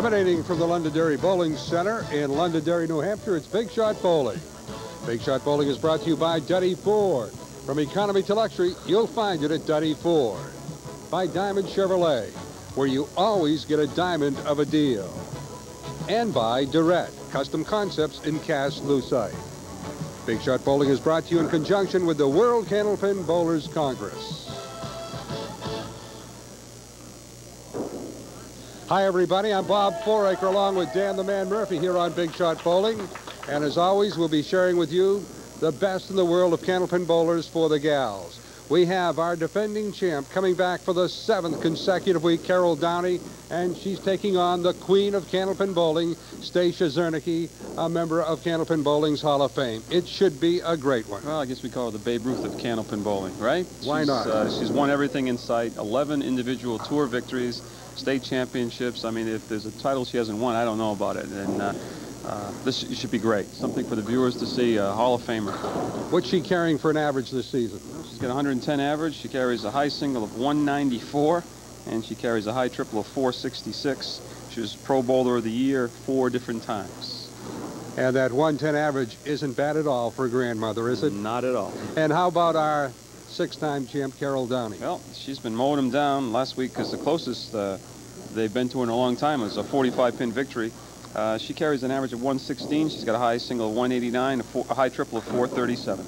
Emanating from the Londonderry Bowling Center in Londonderry, New Hampshire, it's Big Shot Bowling. Big Shot Bowling is brought to you by Duddy Ford. From economy to luxury, you'll find it at Duddy Ford. By Diamond Chevrolet, where you always get a diamond of a deal. And by Durette, custom concepts in cast lucite. Big Shot Bowling is brought to you in conjunction with the World Candlepin Bowlers Congress. Hi, everybody. I'm Bob Foraker along with Dan the Man Murphy here on Big Shot Bowling. And as always, we'll be sharing with you the best in the world of candlepin bowlers for the gals. We have our defending champ coming back for the seventh consecutive week, Carol Downey, and she's taking on the queen of candlepin bowling, Stasia Czernicki, a member of Candlepin Bowling's Hall of Fame. It should be a great one. Well, I guess we call her the Babe Ruth of candlepin bowling, right? Why she's, not? Uh, she's won everything in sight, 11 individual tour victories, state championships. I mean, if there's a title she hasn't won, I don't know about it. And uh, uh, this should be great. Something for the viewers to see, a Hall of Famer. What's she carrying for an average this season? She's got 110 average. She carries a high single of 194, and she carries a high triple of 466. She was Pro Bowler of the Year four different times. And that 110 average isn't bad at all for a grandmother, is it? Not at all. And how about our six-time champ, Carol Downey? Well, she's been mowing them down last week because the closest uh, they've been to in a long time was a 45-pin victory. Uh, she carries an average of 116. She's got a high single of 189, a, four, a high triple of 437.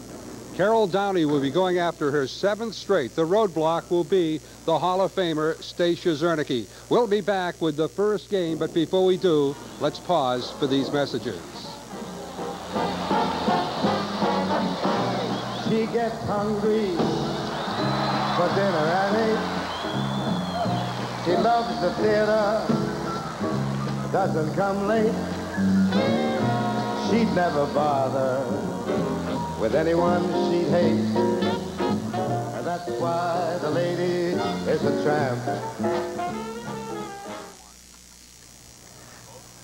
Carol Downey will be going after her seventh straight. The roadblock will be the Hall of Famer, Stasia Czernicki. We'll be back with the first game, but before we do, let's pause for these messages. She gets hungry for dinner at eight. She loves the theater, doesn't come late. She'd never bother with anyone she'd hate. And that's why the lady is a tramp.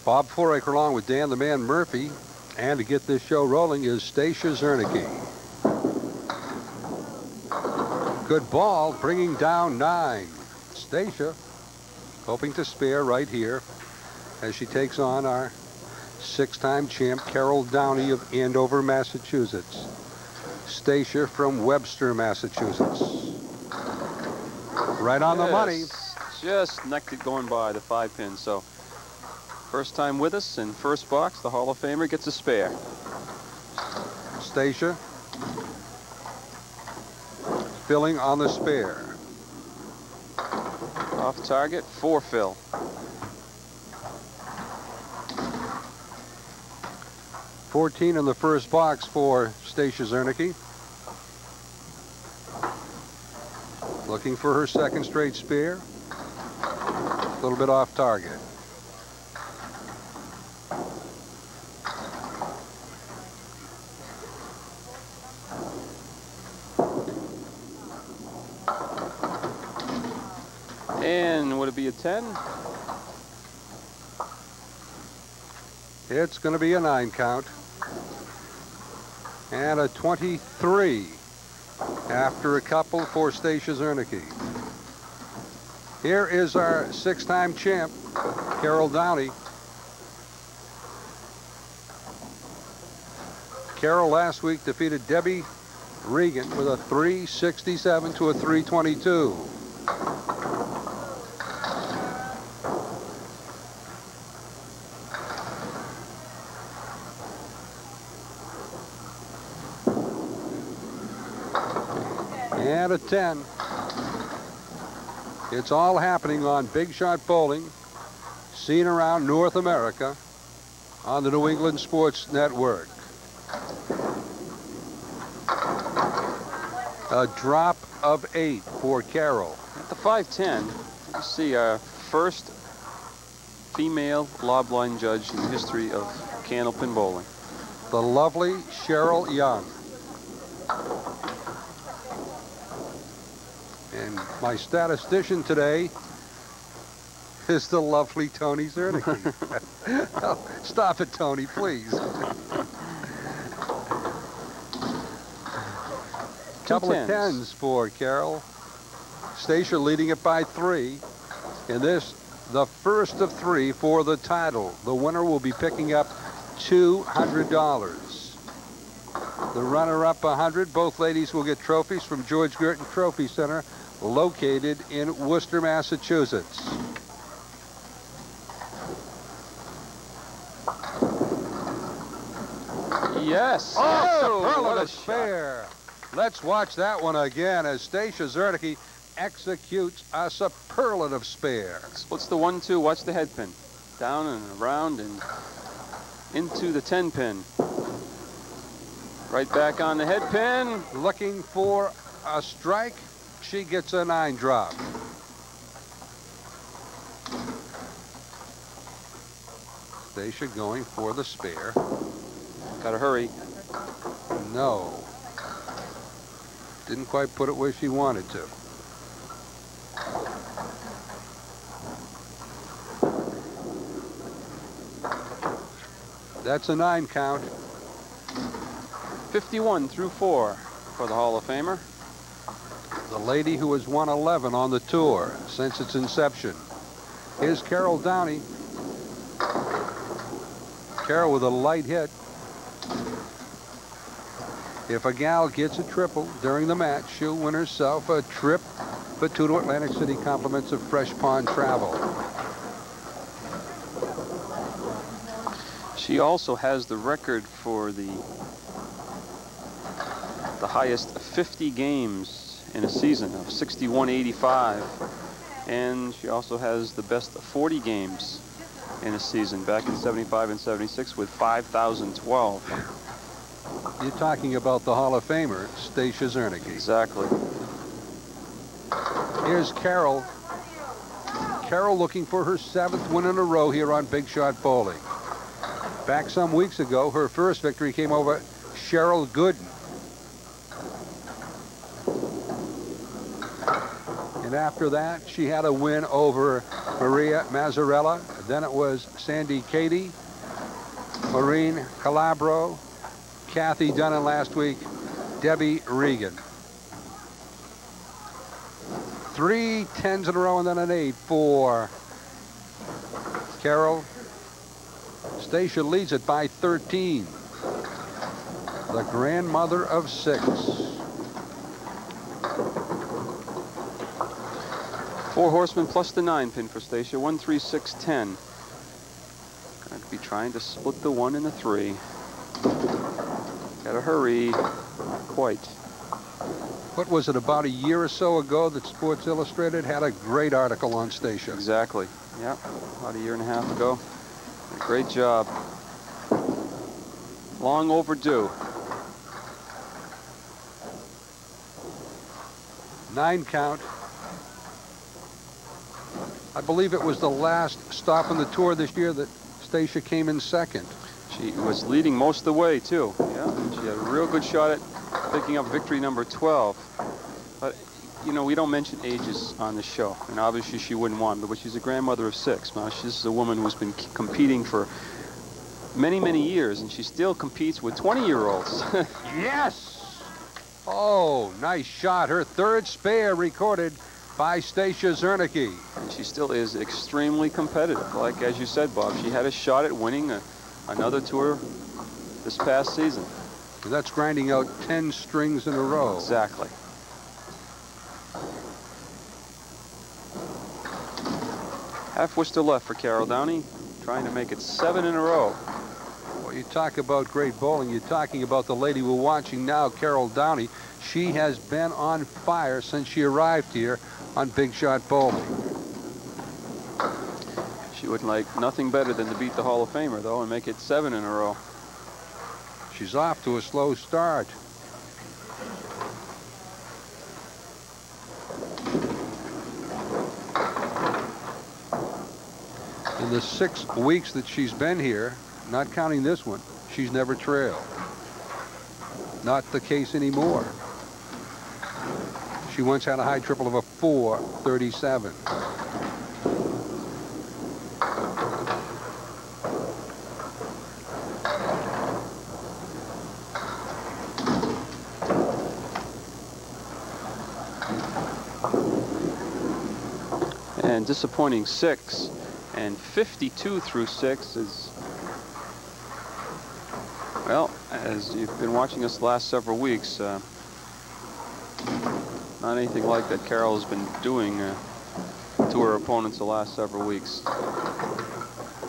Bob Foraker along with Dan the Man Murphy. And to get this show rolling is Stasia Czernicki. Good ball, bringing down nine. Stasia hoping to spare right here as she takes on our six-time champ Carol Downey of Andover, Massachusetts. Stasia from Webster, Massachusetts. Right on the money. Just necked it going by the five pin. So first time with us in first box, the Hall of Famer gets a spare. Stasia filling on the spare. Off target, four fill. Fourteen in the first box for Stasia Czernicki. Looking for her second straight spare. A little bit off target. And would it be a 10? It's going to be a nine count. And a 23 after a couple for Stasia Czernicki. Here is our six-time champ, Carol Downey. Carol last week defeated Debbie Regan with a 367 to a 322. And a 10. It's all happening on Big Shot Bowling, seen around North America on the New England Sports Network. A drop of eight for Carol. At the 510, you see our first female lob line judge in the history of candlepin bowling. The lovely Cheryl Young. And my statistician today is the lovely Tony Czernicki. Oh, stop it, Tony, please. Couple of tens. tens for Carol. Stasia leading it by three in this the first of three for the title. The winner will be picking up $200. The runner-up 100. Both ladies will get trophies from George Girton Trophy Center, located in Worcester, Massachusetts. Yes. Oh, oh what a superlative spare. Let's watch that one again as Stasia Czernicki executes a superlative spare. Splits the one, two. Watch the head pin. Down and around and into the 10 pin. Right back on the head pin. Looking for a strike. She gets a nine drop. Stasia going for the spare. Gotta hurry. No. Didn't quite put it where she wanted to. That's a nine count. 51 through four for the Hall of Famer. The lady who has won 11 on the tour since its inception. Here's Carol Downey. Carol with a light hit. If a gal gets a triple during the match, she'll win herself a trip for two to Atlantic City compliments of Fresh Pond Travel. She also has the record for the the highest 50 games in a season of 61.85 and she also has the best 40 games in a season back in 75 and 76 with 5,012 You're talking about the Hall of Famer, Stasia Czernicki. exactly Here's Carol. Carol looking for her seventh win in a row here on Big Shot Bowling. Back some weeks ago, her first victory came over Cheryl Gooden. After that, she had a win over Maria Mazzarella. Then it was Sandy Cady, Maureen Calabro, Kathy Dunn, last week, Debbie Regan. Three tens in a row and then an eight for Carol. Stasia leads it by 13. The grandmother of six. Four horsemen plus the nine pin for Stasia 13610 going to be trying to split the one and the three gotta hurry quite What was it, about a year or so ago that Sports Illustrated had a great article on Stasia? Exactly. Yeah, about a year and a half ago. Great job. Long overdue. Nine count. I believe it was the last stop on the tour this year that Stasia came in second. She was leading most of the way, too. Yeah, she had a real good shot at picking up victory number 12. But, you know, we don't mention ages on the show, and obviously she wouldn't want, but she's a grandmother of six. Now, she's a woman who's been competing for many, many years, and she still competes with 20-year-olds. Yes! Oh, nice shot. Her third spare recorded by Stasia Czernicki. And she still is extremely competitive. Like as you said, Bob, she had a shot at winning a, another tour this past season. That's grinding out 10 strings in a row. Exactly. Half wish to left for Carol Downey, trying to make it seven in a row. Well, you talk about great bowling. You're talking about the lady we're watching now, Carol Downey. She has been on fire since she arrived here on Big Shot Bowling. She would like nothing better than to beat the Hall of Famer, though, and make it seven in a row. She's off to a slow start. In the six weeks that she's been here, not counting this one, she's never trailed. Not the case anymore. She once had a high triple of a 437. And disappointing six And 52 through 6 is, well, as you've been watching us the last several weeks, uh, anything like that Carol has been doing uh, to her opponents the last several weeks.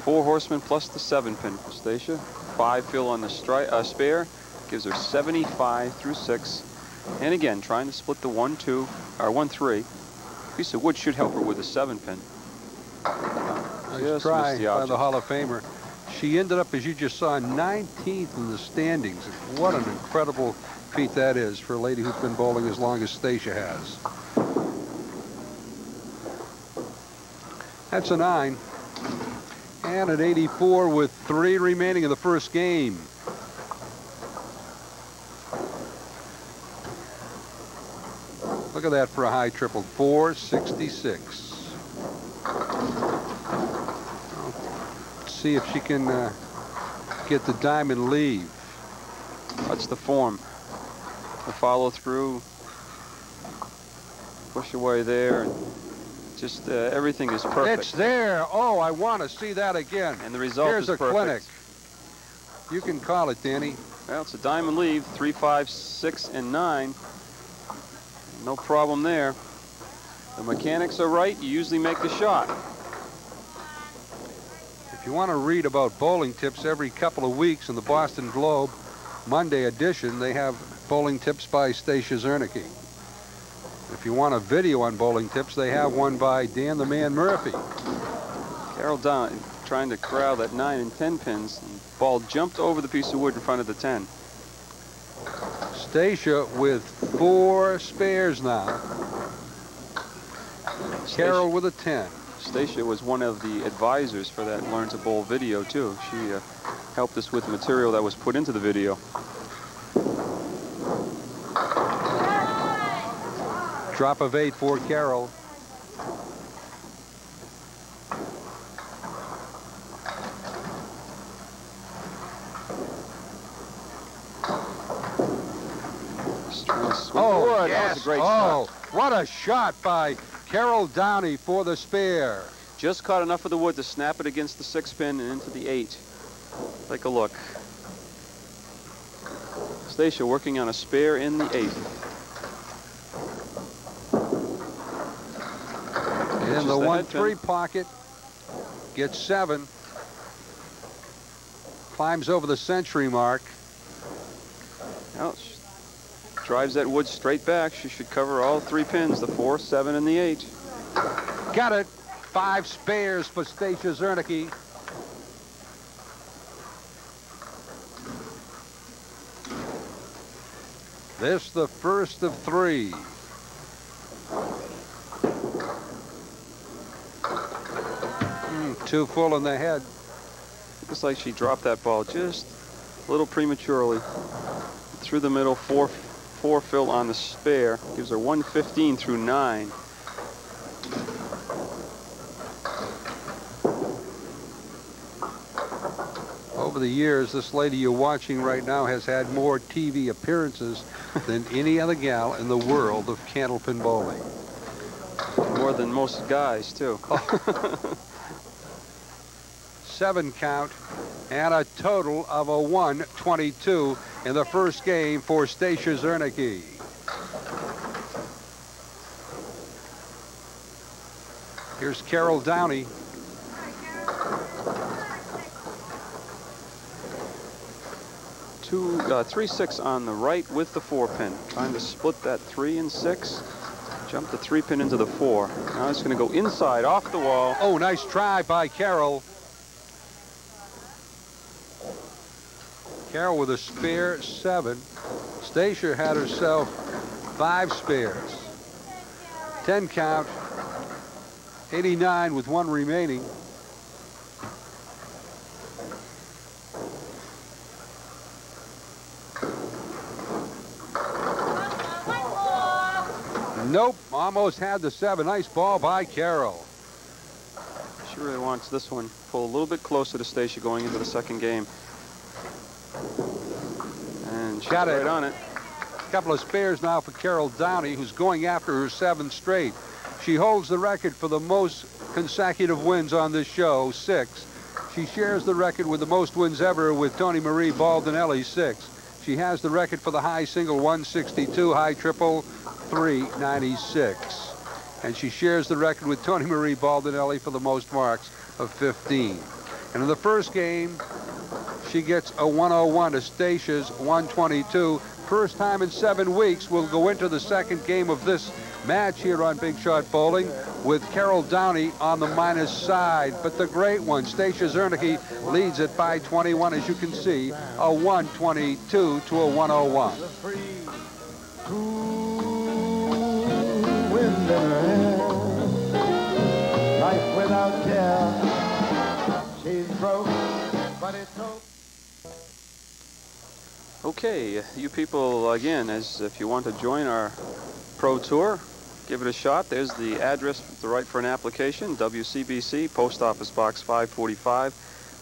Four horsemen plus the seven pin for Stasia. Five fill on the uh, spare gives her 75 through six. And again, trying to split the one, two, or one, three. Piece of wood should help her with a seven pin. Nice Just try the by the Hall of Famer. She ended up, as you just saw, 19th in the standings. What an incredible feat that is for a lady who's been bowling as long as Stasia has. That's a nine. And an 84 with three remaining in the first game. Look at that for a high triple. 466. See if she can uh, get the diamond leave. That's the form. The follow through. Push away there. and Just uh, everything is perfect. It's there. Oh, I want to see that again. And the result is perfect. Here's a clinic. You can call it, Danny. Well, it's a diamond leave. Three, five, six, and nine. No problem there. The mechanics are right. You usually make the shot. If you want to read about bowling tips every couple of weeks in the Boston Globe Monday edition, they have bowling tips by Stasia Czernicki. If you want a video on bowling tips, they have one by Dan the Man Murphy. Carol Down trying to corral that 9 and 10 pins. And ball jumped over the piece of wood in front of the 10. Stasia with four spares now. Carol with a 10. Stasia was one of the advisors for that Learn to Bowl video, too. She uh, helped us with material that was put into the video. Drop of eight for Carol. Oh, yes. oh, shot. what a shot by Carol Downey for the spare. Just caught enough of the wood to snap it against the six pin and into the eight. Take a look. Stasia working on a spare in the eight. In the 1-3 pocket, gets seven. Climbs over the century mark. Drives that wood straight back. She should cover all three pins, the four, seven, and the eight. Got it. Five spares for Stasia Czernicki. This the first of three. Hmm, too full in the head. Looks like she dropped that ball just a little prematurely. Through the middle, four, four fill on the spare. Gives her 115 through nine. Over the years, this lady you're watching right now has had more TV appearances than any other gal in the world of candlepin bowling. More than most guys, too. seven count and a total of a 122 in the first game for Stasia Czernicki. Here's Carol Downey. Two, uh, three, six on the right with the four pin. Trying to split that three and six. Jump the three pin into the four. Now it's going to go inside off the wall. Oh, nice try by Carol. Carol with a spare seven. Stasia had herself five spares. 10 count. 89 with one remaining. Nope, almost had the seven. Nice ball by Carol. She really wants this one pull a little bit closer to Stasia going into the second game. And it. right on it. A couple of spares now for Carol Downey, who's going after her seventh straight. She holds the record for the most consecutive wins on this show, six. She shares the record with the most wins ever with Tony Marie Baldinelli, six. She has the record for the high single 162, high triple 396. And she shares the record with Tony Marie Baldinelli for the most marks of 15. And in the first game, she gets a 101 to Stasia's 122. First time in seven weeks, we'll go into the second game of this match here on Big Shot Bowling with Carol Downey on the minus side. But the great one, Stasia Czernicki, leads it by 21, as you can see, a 122 to a 101. Life without care. She's broke, but it's hope. Okay, you people, again, as if you want to join our pro tour, give it a shot. There's the address to write for an application, WCBC, Post Office Box 545,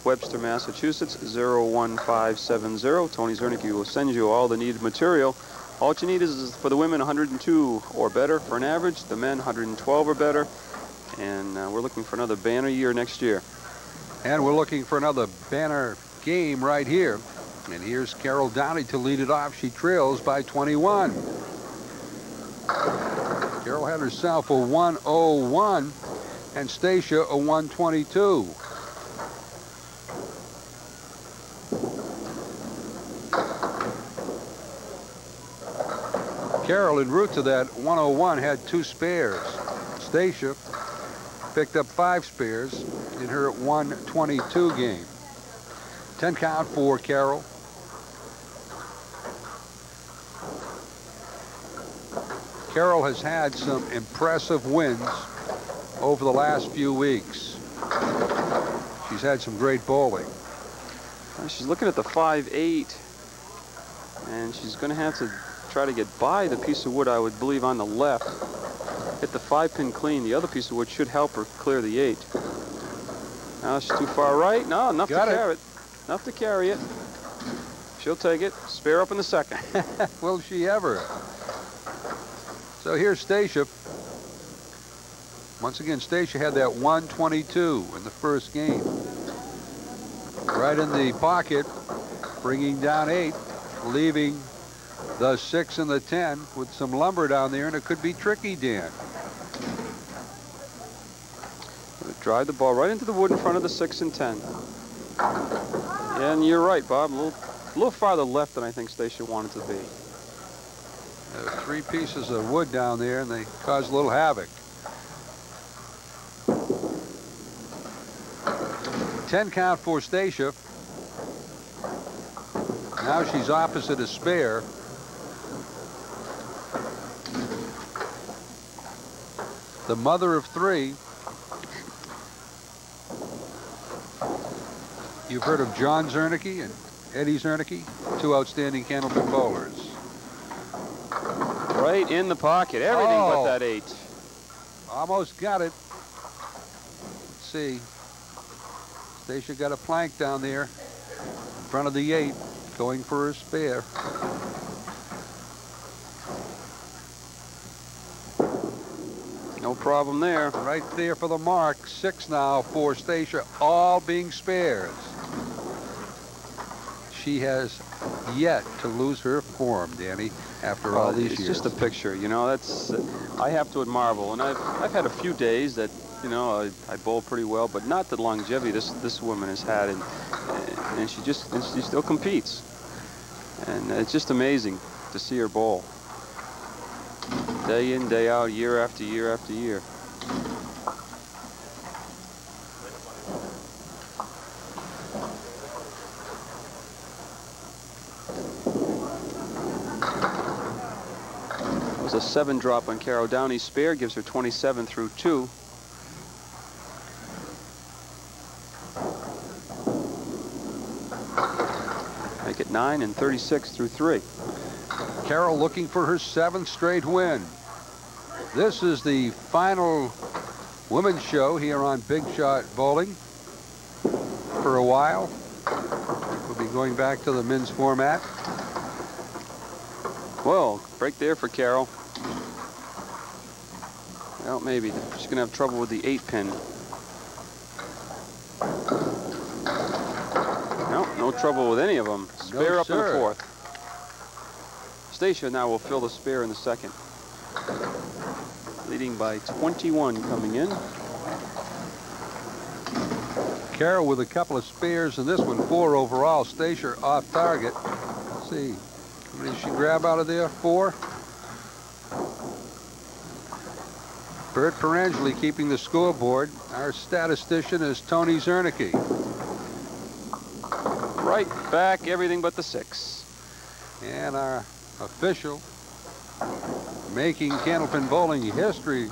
Webster, Massachusetts, 01570. Tony Czernicki will send you all the needed material. All you need is for the women 102 or better for an average, the men 112 or better, and uh, we're looking for another banner year next year. And we're looking for another banner game right here. And here's Carol Downey to lead it off. She trails by 21. Carol had herself a 101 and Stasia a 122. Carol, en route to that 101, had two spares. Stasia picked up five spares in her 122 game. 10 count for Carol. Carol has had some impressive wins over the last few weeks. She's had some great bowling. She's looking at the 5'8", and she's going to have to try to get by the piece of wood, I would believe, on the left. Hit the five pin clean. The other piece of wood should help her clear the eight. Now she's too far right. No, enough Got to it. carry it. Enough to carry it. She'll take it. Spare up in the second. Will she ever? So here's Stasia. Once again, Stasia had that 122 in the first game. Right in the pocket, bringing down eight, leaving the six and the 10 with some lumber down there, and it could be tricky, Dan. Drive the ball right into the wood in front of the six and ten. And you're right, Bob. A little, a little farther left than I think Stasia wanted to be. Three pieces of wood down there, and they cause a little havoc. 10 count for Stasia. Now she's opposite a spare. The mother of three. You've heard of John Czernicki and Eddie Czernicki, two outstanding candlepin bowlers. Right in the pocket. Everything Oh. but that eight. Almost got it. Let's see. Stasia got a plank down there in front of the eight, going for a spare. No problem there. Right there for the mark. Six now for Stasia, all being spares. She has yet to lose her form, Danny, after all these it's years. just a picture, you know. That's uh, I have to marvel, and I've I've had a few days that you know I, I bowl pretty well, but not the longevity this this woman has had, and and she just and she still competes, and it's just amazing to see her bowl. Day in, day out, year after year after year. Was a seven drop on Carol Downey's spare, gives her 27 through two. Make it nine and 36 through three. Carol looking for her seventh straight win. This is the final women's show here on Big Shot Bowling for a while. We'll be going back to the men's format. Well, break there for Carol. Well, maybe. She's going to have trouble with the eight pin. No, no trouble with any of them. Spare No, up in the sir. fourth. Stasia now will fill the spare in the second. Leading by 21 coming in. Carol with a couple of spares in this one, four overall. Stasia off target. Let's see, many did she grab out of there? Four. Bert Perangeli keeping the scoreboard. Our statistician is Tony Czernicki. Right back, everything but the six. And our official making Candlepin Bowling history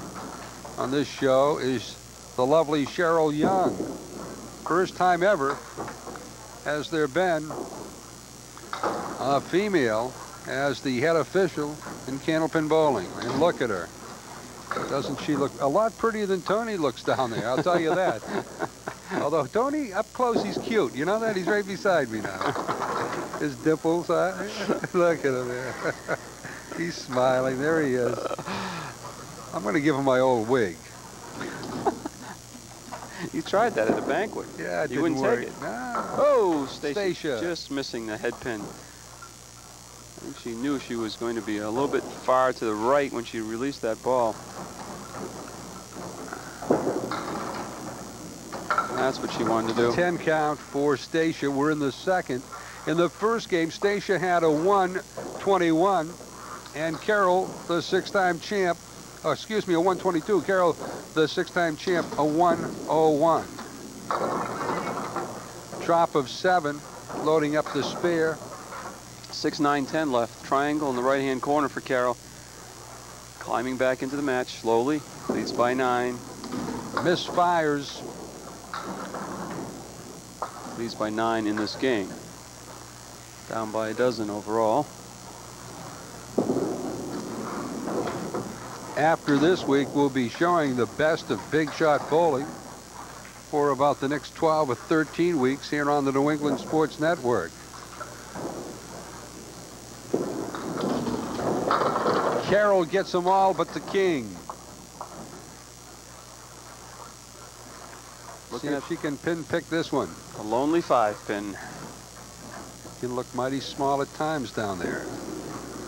on this show is the lovely Cheryl Young. First time ever has there been a female as the head official in Candlepin Bowling. And look at her. Doesn't she look a lot prettier than Tony looks down there? I'll tell you that. Although Tony, up close, he's cute. You know that? He's right beside me now. His dimples, huh? Look at him there. he's smiling. There he is. I'm going to give him my old wig. You tried that at a banquet. Yeah, it You wouldn't work. take it. No. Oh, Stasia Stasia. just missing the head pin. She knew she was going to be a little bit far to the right when she released that ball. That's what she wanted to do. 10 count for Stasia. We're in the second. In the first game, Stasia had a 121, and Carol, the six-time champ, oh, excuse me, a 122. Carol, the six-time champ, a 101. Drop of seven, loading up the spare. Six, nine, ten left. Triangle in the right-hand corner for Carol. Climbing back into the match slowly. Leads by nine. Misfires. Leads by nine in this game. Down by a dozen overall. After this week, we'll be showing the best of big shot bowling for about the next 12 or 13 weeks here on the New England Sports Network. Carol gets them all but the king. Looking See if she can pin pick this one. a lonely five pin. Can look mighty small at times down there.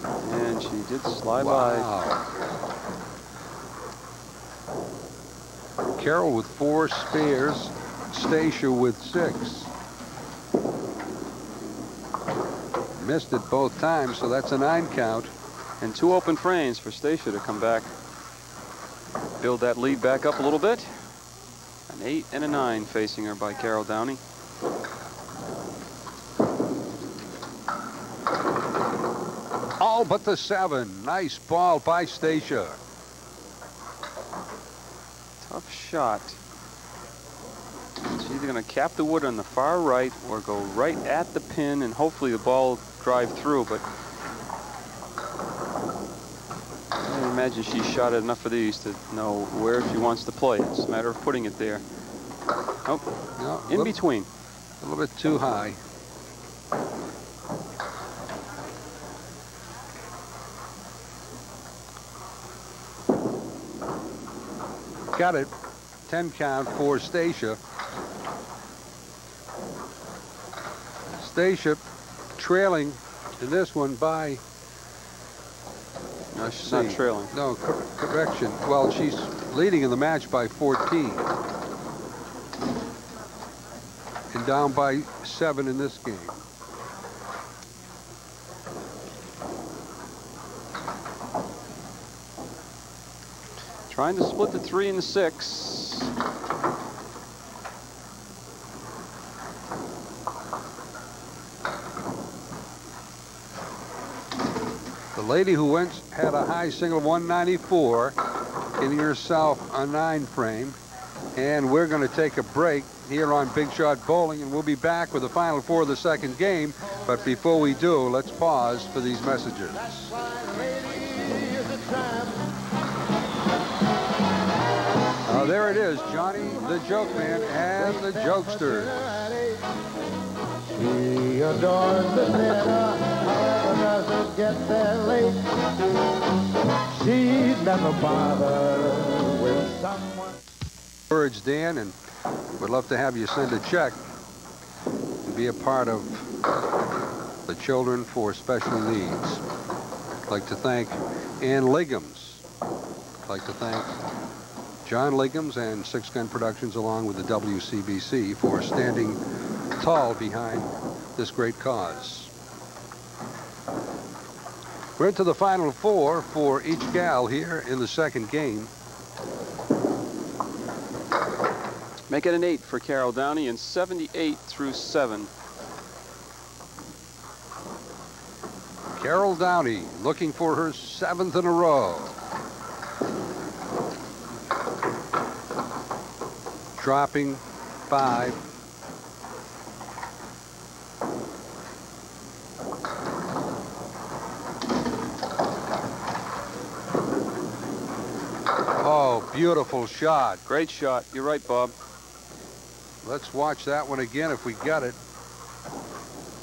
And she did slide by. Wow. Carol with four spares, Stasia with six. Missed it both times, so that's a nine count. And two open frames for Stasia to come back. Build that lead back up a little bit. An eight and a nine facing her by Carol Downey. All but the seven. Nice ball by Stasia. Tough shot. She's either going to cap the wood on the far right or go right at the pin and hopefully the ball drive through, but I imagine she shot it enough of these to know where she wants to play. It's a matter of putting it there. Oh, No, in little- between. A little bit too high. Got it. 10 count for Stasia. Stasia trailing in this one by, No, she's not trailing. no, cor- correction. Well, she's leading in the match by 14. And down by seven in this game. Trying to split the three and the six. Lady who went had a high single 194, getting herself a nine frame. And we're going to take a break here on Big Shot Bowling, and we'll be back with the final four of the second game. But before we do, let's pause for these messages. Uh, there it is, Johnny the Joke Man and the Jokester. She adores the theater, doesn't get there late. She'd never bother with someone. Birds, Dan, and we'd love to have you send a check to be a part of the Children for Special Needs. I'd like to thank Ann Liggums. I'd like to thank John Liggums and Six Gun Productions along with the WCBC for standing tall behind this great cause. We're into the final four for each gal here in the second game. Make it an eight for Carol Downey and 78 through seven. Carol Downey looking for her seventh in a row. Dropping five. Oh, beautiful shot. Great shot. You're right, Bob. Let's watch that one again if we got it.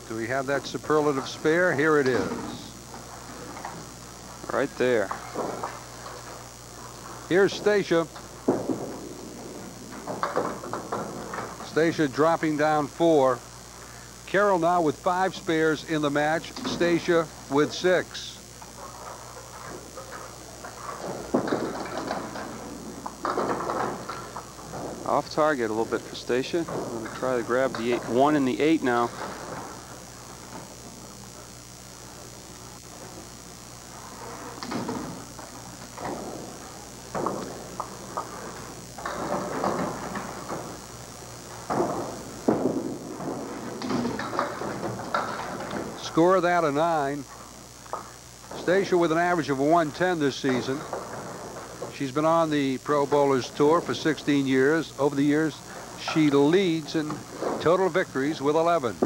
Do we have that superlative spare? Here it is. Right there. Here's Stasia. Stasia dropping down four. Carol now with five spares in the match. Stasia with six. Off target a little bit for Stasia. We'll try to grab the eight, one and the eight now. Score that a nine. Stasia with an average of 110 this season. She's been on the Pro Bowlers Tour for 16 years. Over the years, she leads in total victories with 11.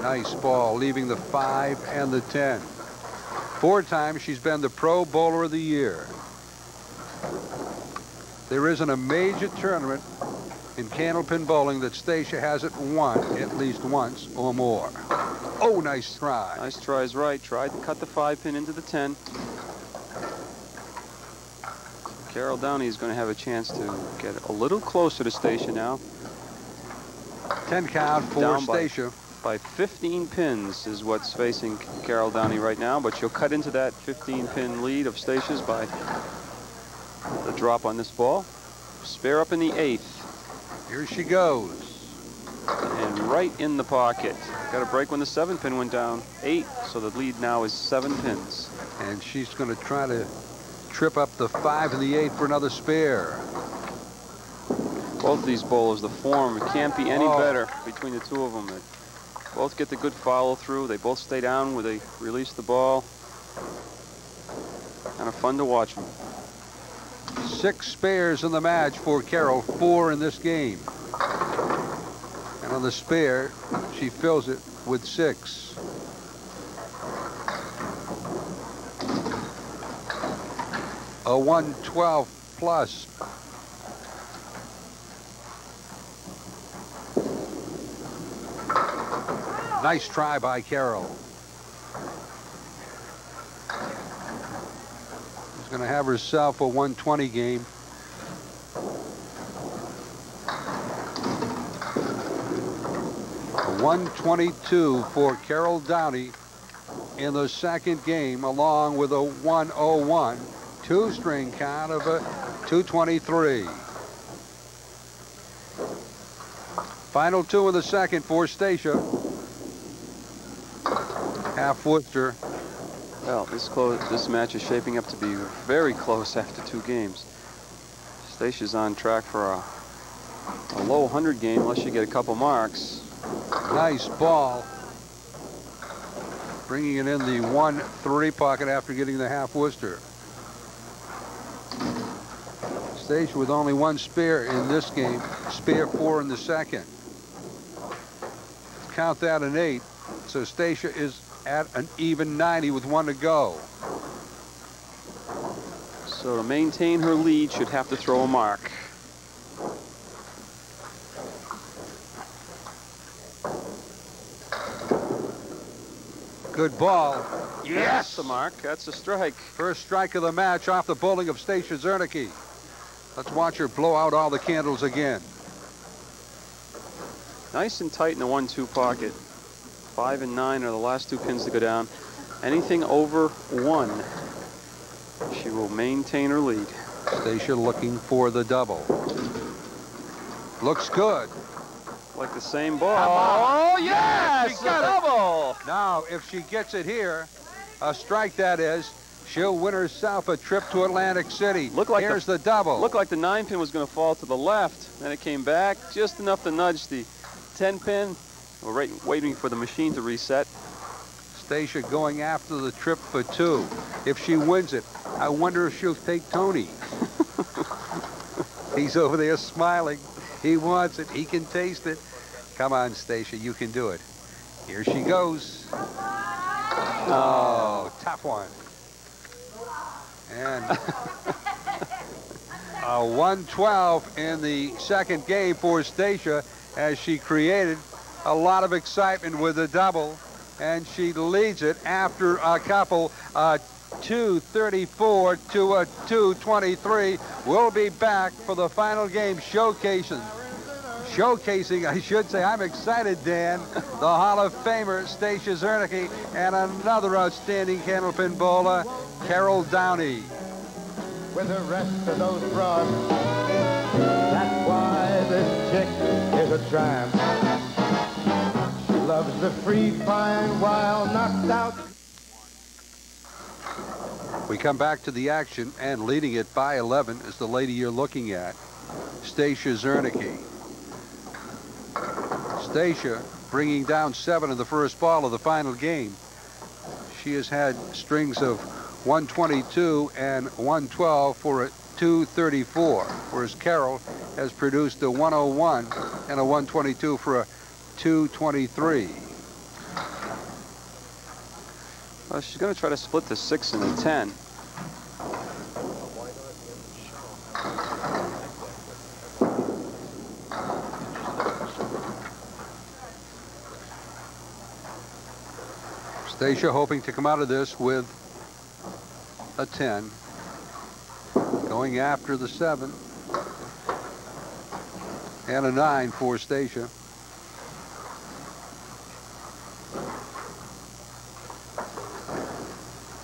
Nice ball, leaving the 5 and the 10. Four times she's been the Pro Bowler of the Year. There isn't a major tournament in candlepin bowling that Stasia hasn't won at least once or more. Oh, nice try. Nice try is right. Tried to cut the five pin into the 10. Carol Downey is going to have a chance to get a little closer to Stasia now. 10 count for Down by- By 15 pins is what's facing Carol Downey right now, but she'll cut into that 15 pin lead of Stasia's by the drop on this ball. Spare up in the eighth Here she goes. and right in the pocket. Got a break when the seven pin went down. Eight, so the lead now is seven pins. And she's going to try to trip up the 5 and the 8 for another spare. Both these bowlers, the form can't be any Oh. better between the two of them. They both get the good follow through. They both stay down where they release the ball. Kind of fun to watch them. Six spares in the match for Carol, four in this game. And on the spare, she fills it with six. A 112 plus. Nice try by Carol. She's going to have herself a 120 game. A 122 for Carol Downey in the second game, along with a 101 two-string count of a 223. Final two in the second for Stasia. Half Worcester. Well, this close, this match is shaping up to be very close after two games. Stasia's on track for a, a low 100 game unless you get a couple marks. Nice ball. Bringing it in the 1-3 pocket after getting the half Worcester. Stasia with only one spare in this game. Spare four in the second. Count that an eight. So Stasia is at an even 90 with one to go. So to maintain her lead, she should have to throw a mark. Good ball. Yes! That's the mark. That's a strike. First strike of the match off the bowling of Stasia Czernicki. Let's watch her blow out all the candles again. Nice and tight in the one-two pocket. Five and nine are the last two pins to go down. Anything over one, she will maintain her lead. Stasia looking for the double. Looks good. Like the same ball. Oh, oh yes! She got double! Now, if she gets it here, a strike that is, she'll win herself a trip to Atlantic City. Look like Here's the, the double. Looked like the nine pin was going to fall to the left. Then it came back just enough to nudge the 10 pin. We're right, waiting for the machine to reset. Stasia going after the trip for two. If she wins it, I wonder if she'll take Tony. He's over there smiling. He wants it. He can taste it. Come on, Stasia, you can do it. Here she goes. Oh, oh tough one. And a 112 in the second game for Stasia as she created a lot of excitement with the double and she leads it after a couple uh, 234 to a 223 we'll be back for the final game showcasing showcasing I should say I'm excited Dan the Hall of Famer Stasia Czernicki and another outstanding candlepin bowler Carol Downey with the rest of those broads that's why this chick is a tramp She loves the free fine while knocked out. We come back to the action and leading it by 11 is the lady you're looking at, Stasia Czernicki. Stasia bringing down seven in the first ball of the final game. She has had strings of 122 and 112 for a 234, whereas Carol has produced a 101 and a 122 for a 223. Well, she's going to try to split the 6 and the 10. Stasia hoping to come out of this with a 10. Going after the 7. And a 9 for Stasia.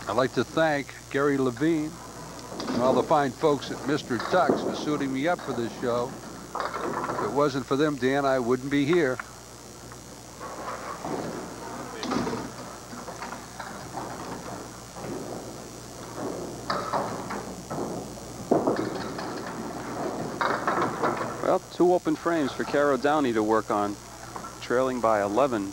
I'd like to thank Gary Levine and all the fine folks at Mr. Tux for suiting me up for this show. If it wasn't for them, Dan, I wouldn't be here. Well, two open frames for Carol Downey to work on, trailing by 11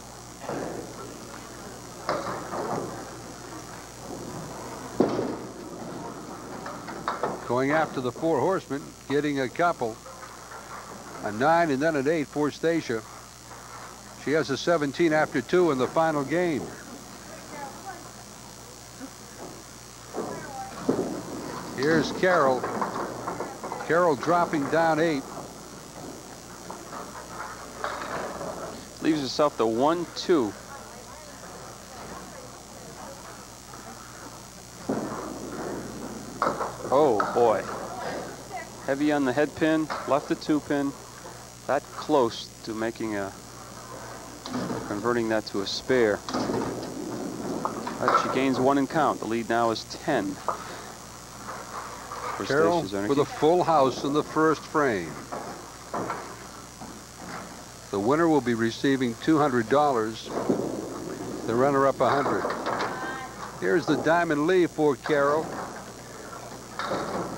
going after the four horsemen, getting a couple. A nine and then an eight for Stasia. She has a 17 after two in the final game. Here's Carol. Carol dropping down eight. The one, two. Oh boy. Heavy on the head pin, left the two pin. That close to making a, converting that to a spare. But she gains one in count. The lead now is 10. Carol with a full house in the first frame. The winner will be receiving $200. The runner-up 100. Here's the diamond leaf for Carol.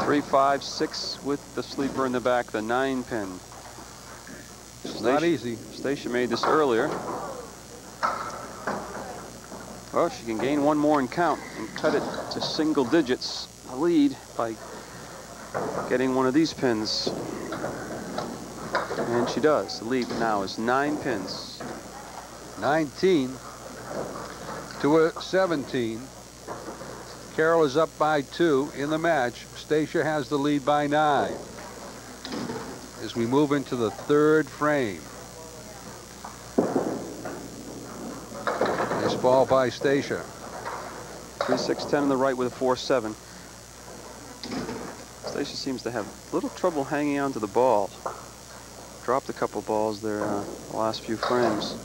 Three, five, six with the sleeper in the back, the nine pin. It's not easy. Stasia made this earlier. Well, she can gain one more and count and cut it to single digits, a lead by getting one of these pins. And she does. The lead now is nine pins. 19 to a 17. Carol is up by two in the match. Stasia has the lead by nine. As we move into the third frame. Nice ball by Stasia. Three six ten on the right with a four seven. Stasia seems to have little trouble hanging on to the ball. Dropped a couple balls there uh, the last few frames.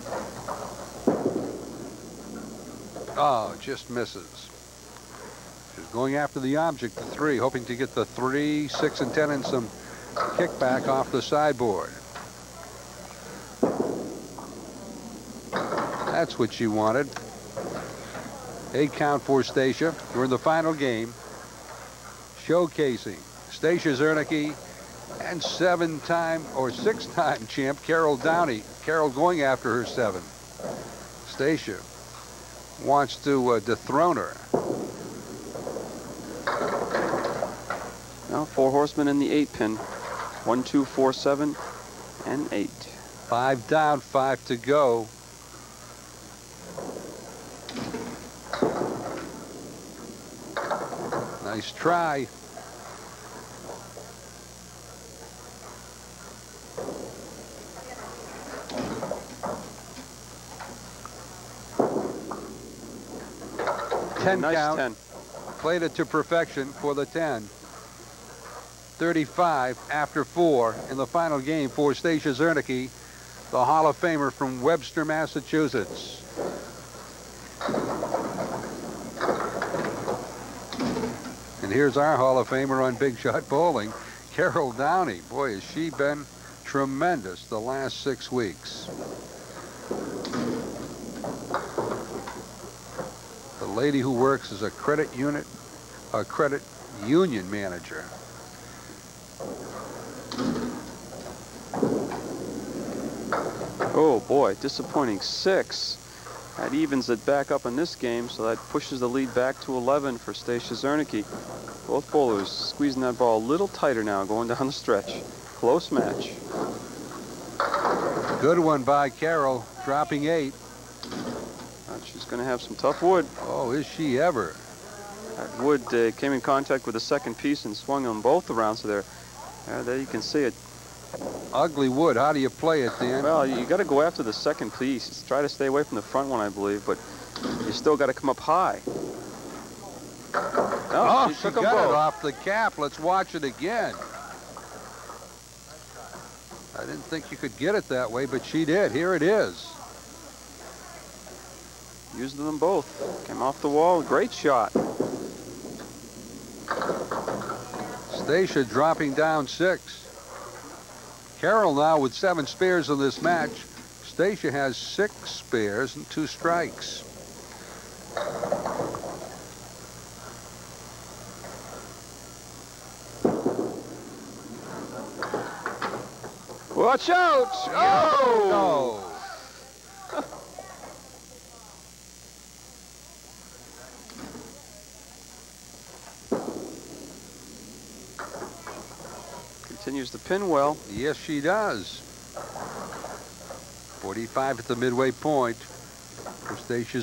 Oh, just misses. She's going after the object, the three, hoping to get the three, six, and ten, and some kickback off the sideboard. That's what she wanted. Eight count for Stasia. We're in the final game. Showcasing Stasia Czernicki and seven-time or six-time champ Carol Downey. Carol going after her seven. Stasia wants to uh, dethrone her. Now four horsemen in the eight pin. One, two, four, seven, and eight. Five down, five to go. Nice try. Ten nice count. 10. Played it to perfection for the 10. 35 after four in the final game for Stasia Czernicki, the Hall of Famer from Webster, Massachusetts. And here's our Hall of Famer on Big Shot Bowling, Carol Downey. Boy, has she been tremendous the last six weeks. Lady who works as a credit unit, a credit union manager. Oh boy, disappointing six. That evens it back up in this game, so that pushes the lead back to 11 for Stasia Czernicki. Both bowlers squeezing that ball a little tighter now, going down the stretch. Close match. Good one by Carol, dropping eight. Going to have some tough wood. Oh, is she ever? That wood uh, came in contact with the second piece and swung on both around, so there, uh, there you can see it. Ugly wood. How do you play it, Dan? Well, you got to go after the second piece. Try to stay away from the front one, I believe, but you still got to come up high. oh, Oh, she, she got it off the cap. Let's watch it again. I didn't think you could get it that way, but she did. Here it is. Used them both. Came off the wall. Great shot. Stasia dropping down six. Carol now with seven spares in this match. Stasia has six spares and two strikes. Watch out! Oh! No. Continues to pin well. Yes, she does. 45 at the midway point for Stasia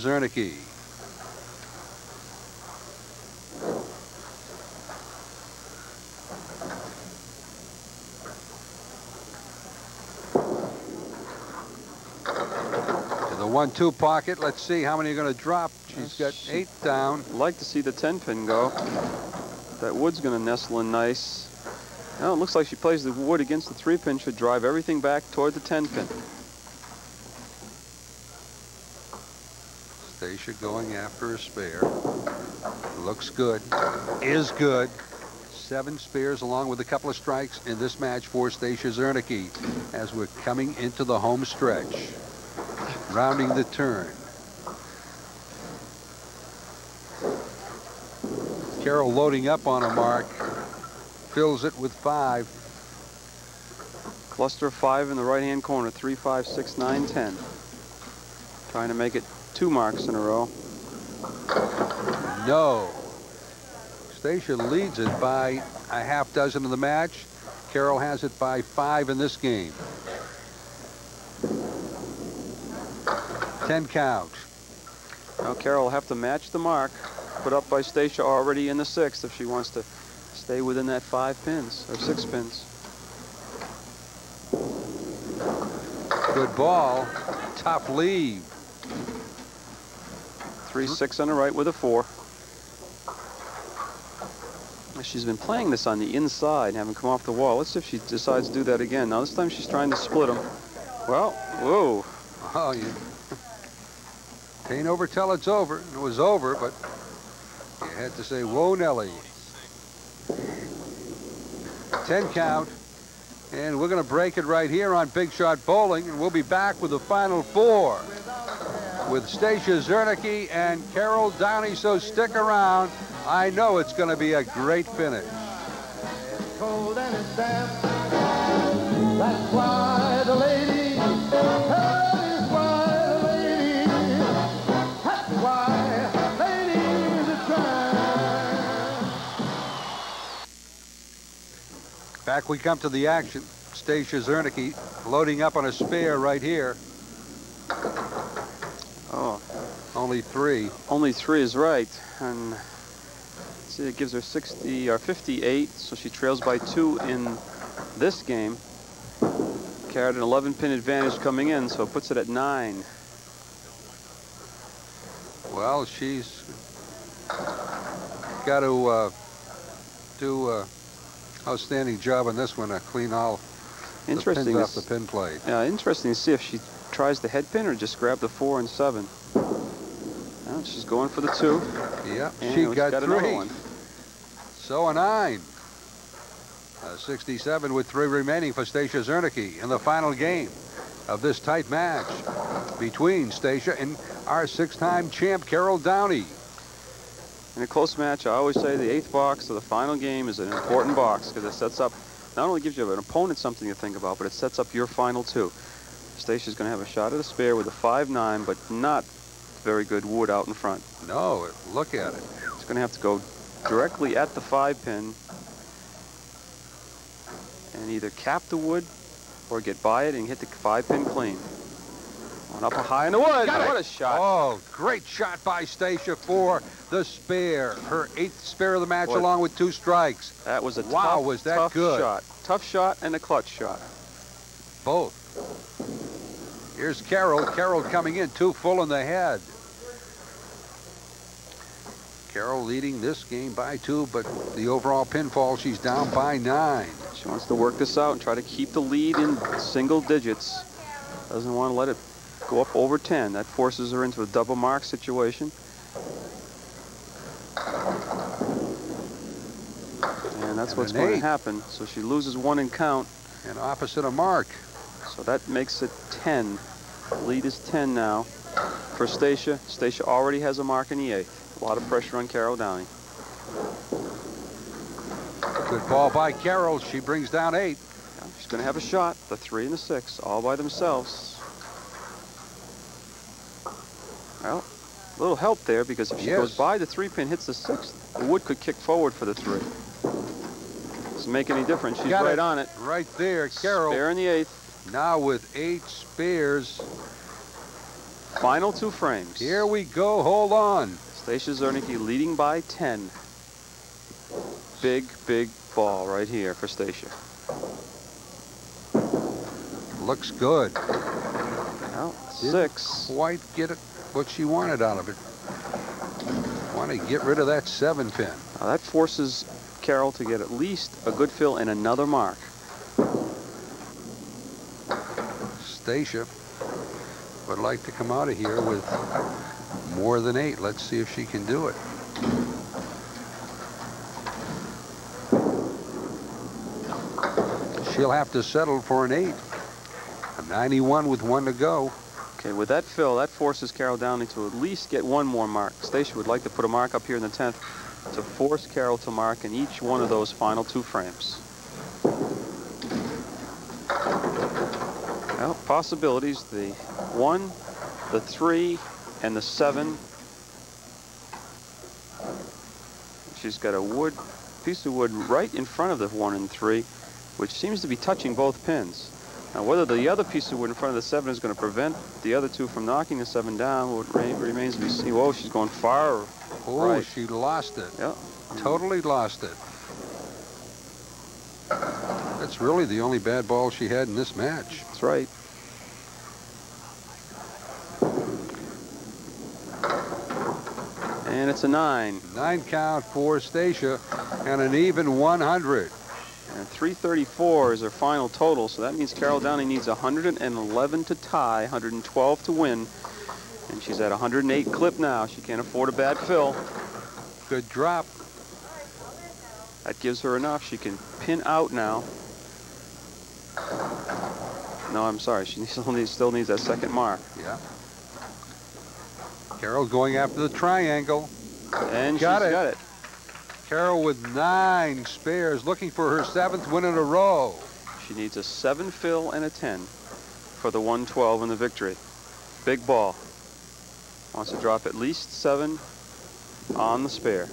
the one-two pocket. Let's see how many are going to drop. She's got eight down. Like to see the 10 pin go. That wood's going to nestle in nice. Now it looks like she plays the wood against the three pin. Should drive everything back toward the 10 pin. Stasia going after a spare. Looks good. Is good. Seven spares along with a couple of strikes in this match for Stasia Czernicki as we're coming into the home stretch. Rounding the turn. Carol loading up on a mark. Fills it with five. Cluster five in the right hand corner. Three, five, six, nine, ten. Trying to make it two marks in a row. No. Stasia leads it by a half dozen in the match. Carol has it by five in this game. 10 count. Now Carol will have to match the mark put up by Stasia already in the sixth if she wants to stay within that five pins or six pins. Good ball. top leave. Three, six on the right with a four. She's been playing this on the inside, having come off the wall. Let's see if she decides to do that again. Now this time she's trying to split them. Well, whoa. Oh, you can't over till it's over. It was over, but you had to say, whoa, Nelly. 10 count. And we're going to break it right here on Big Shot Bowling, and we'll be back with the final four with Stasia Czernicki and Carol Downey, so stick around. I know it's going to be a great finish. Back we come to the action. Stasia Czernicki loading up on a spare right here. Oh, Only three. only three is right. And see, it gives her 60 or 58, so she trails by two in this game. Carried an 11 pin advantage coming in, so it puts it at nine. Well, she's got to uh, do a outstanding job on this one. Uh, clean all the Interesting. pins to off the pin plate. Yeah, interesting to see if she tries the head pin or just grab the four and seven. Well, she's going for the two. Yep, And she got, another three. one. So a nine. A 67 with three remaining for Stasia Czernicki in the final game of this tight match between Stasia and our six-time champ Carol Downey. In a close match, I always say the eighth box of the final game is an important box because it sets up, not only gives you an opponent something to think about, but it sets up your final two. Stasia's going to have a shot at a spare with a 5-9, but not very good wood out in front. No, look at it. It's going to have to go directly at the five pin and either cap the wood or get by it and hit the five pin clean. Up high in the woods. Got it. What a shot. Oh, great shot by Stasia for the spare. Her eighth spare of the match Boy. along with two strikes. That was a Wow, tough, was that tough good. shot. Tough shot and a clutch shot. Both. Here's Carol. Carol coming in, two full in the head. Carol leading this game by two, but the overall pinfall, she's down by nine. She wants to work this out and try to keep the lead in single digits. Doesn't want to let it go up over 10. That forces her into a double mark situation. And that's And what's an going eight. to happen. So she loses one in count. And opposite of Mark. So that makes it 10. Lead is 10 now for Stasia. Stasia already has a mark in the eighth. A lot of pressure on Carol Downey. Good ball by Carol. She brings down eight. Yeah, She's going to have a shot. The three and the six, all by themselves. Well, a little help there because if she Yes. goes by the three pin, hits the sixth, the wood could kick forward for the three. Doesn't make any difference. She's Got right it. on it. Right there, Carol. Spare in the eighth. Now with eight spares. Final two frames. Here we go. Hold on. Stasia Czernicki leading by 10. Big, big ball right here for Stasia. Looks good. Well, Didn't six. Quite get it what she wanted out of it. Want to get rid of that seven pin. Now that forces Carol to get at least a good fill and another mark. Stasia would like to come out of here with more than eight. Let's see if she can do it. She'll have to settle for an eight. A 91 with one to go. Okay, with that fill, that forces Carol Downey to at least get one more mark. Stasia would like to put a mark up here in the 10th to force Carol to mark in each one of those final two frames. Well, possibilities, the one, the three, and the seven. She's got a wood, piece of wood right in front of the one and three, which seems to be touching both pins. Now, whether the other piece of wood in front of the seven is going to prevent the other two from knocking the seven down what remains to be seen. Whoa, she's going far. Oh, Right. she lost it. Yeah. Totally lost it. That's really the only bad ball she had in this match. That's right. And it's a nine. Nine count for Stasia and an even 100. And 334 is her final total, so that means Carol Downey needs 111 to tie, 112 to win. And she's at 108 clip now. She can't afford a bad fill. Good drop. That gives her enough. She can pin out now. No, I'm sorry. She still needs, still needs that second mark. Yeah. Carol's going after the triangle. And Got she's it. got it. Carol with nine spares, looking for her seventh win in a row. She needs a 7 fill and a 10 for the 112 and the victory. Big ball. Wants to drop at least 7 on the spare.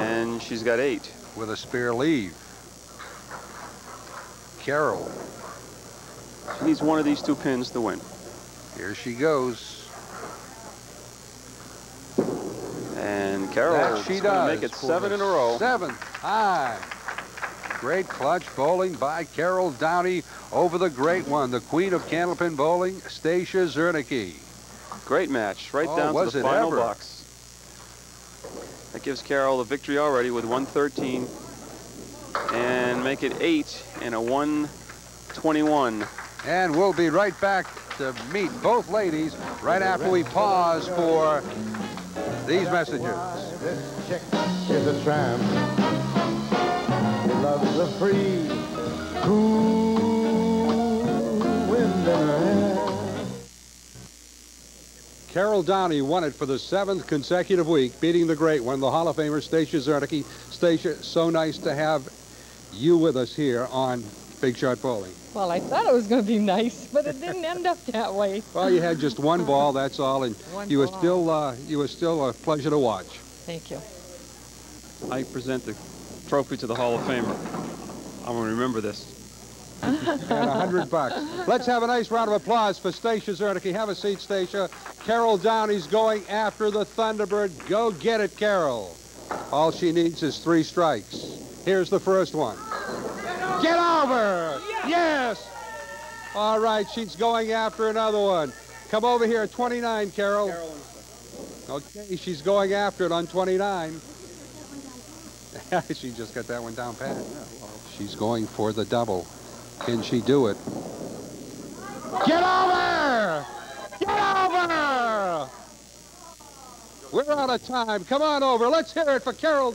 And she's got 8. with a spare leave. Carol, She needs one of these two pins to win. here she goes. And Carol is going does. to make it 7 in a row. Seven. time. Great clutch bowling by Carol Downey over the great one, the queen of candlepin bowling, Stasia Czernicki. Great match, right Oh, down to the final ever. box. That gives Carol the victory already with 113 and make it 8 and a 121. And we'll be right back to meet both ladies right after we pause for these messages. This chick is a tramp. She loves the free, cool wind in her hair. Carol Downey won it for the seventh consecutive week, beating the great one, the Hall of Famer Stasia Czernicki. Stasia, so nice to have you with us here on Big Shot Bowling. Well, I thought it was going to be nice, but it didn't end up that way. Well, you had just one ball, that's all, and One you were ball. still uh, you were still a pleasure to watch. Thank you. I present the trophy to the Hall of Famer. I'm going to remember this. And a hundred bucks. Let's have a nice round of applause for Stasia Czernicki. Have a seat, Stasia. Carol Downey's going after the Thunderbird. Go get it, Carol. All she needs is three strikes. Here's the first one. Get over! Yes! All right, she's going after another one. Come over here, 29, Carol. Okay, she's going after it on 29. she just got that one down pat. She's going for the double. Can she do it? Get over! Get over! We're out of time. Come on over. Let's hear it for Carol.